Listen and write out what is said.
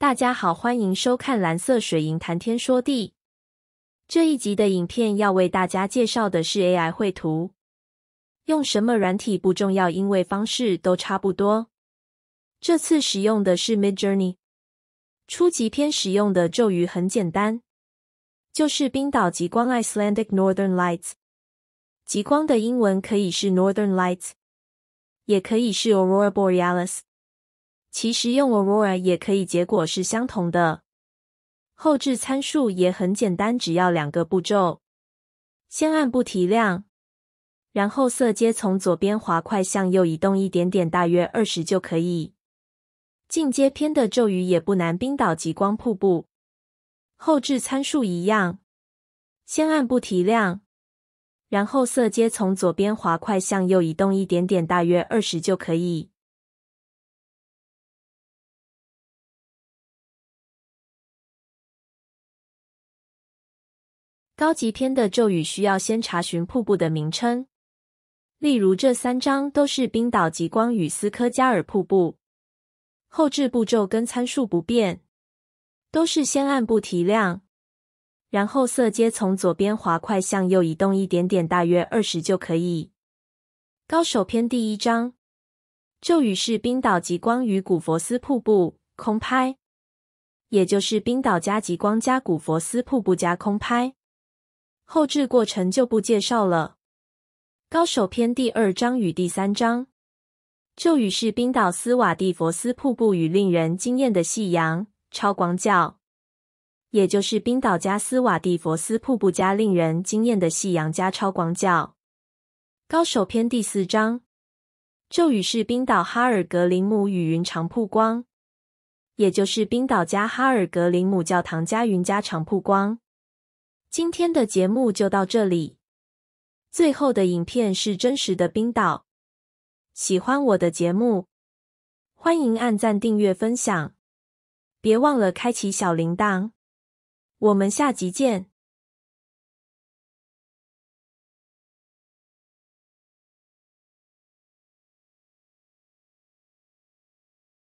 大家好，欢迎收看蓝色水银谈天说地。这一集的影片要为大家介绍的是 AI 绘图。用什么软体不重要，因为方式都差不多。这次使用的是 Midjourney。初级篇使用的咒语很简单，就是冰岛极光 （Icelandic Northern Lights）。极光的英文可以是 Northern Lights，也可以是 Aurora Borealis。其实用 Aurora 也可以，结果是相同的。后置参数也很简单，只要两个步骤：先按不提亮，然后色阶从左边滑块向右移动一点点，大约二十就可以。进阶篇的咒语也不难，冰岛极光瀑布。后置参数一样，先按不提亮，然后色阶从左边滑块向右移动一点点，大约二十就可以。高级篇的咒语需要先查询瀑布的名称，例如这三张都是冰岛极光与斯科加尔瀑布。后置步骤跟参数不变，都是先按不提亮，然后色阶从左边滑块向右移动一点点，大约二十就可以。高手篇第一章咒语是冰岛极光与古佛斯瀑布空拍，也就是冰岛加极光加古佛斯瀑布加空拍。后置过程就不介绍了。高手篇第二章与第三章。咒语是冰岛斯瓦蒂佛斯瀑布与令人惊艳的夕阳超广角，也就是冰岛加斯瓦蒂佛斯瀑布加令人惊艳的夕阳加超广角。高手篇第四章，咒语是冰岛哈尔格林姆与云长曝光，也就是冰岛加哈尔格林姆教堂加云加长曝光。今天的节目就到这里，最后的影片是真实的冰岛。喜欢我的节目，欢迎按赞、订阅、分享，别忘了开启小铃铛。我们下集见。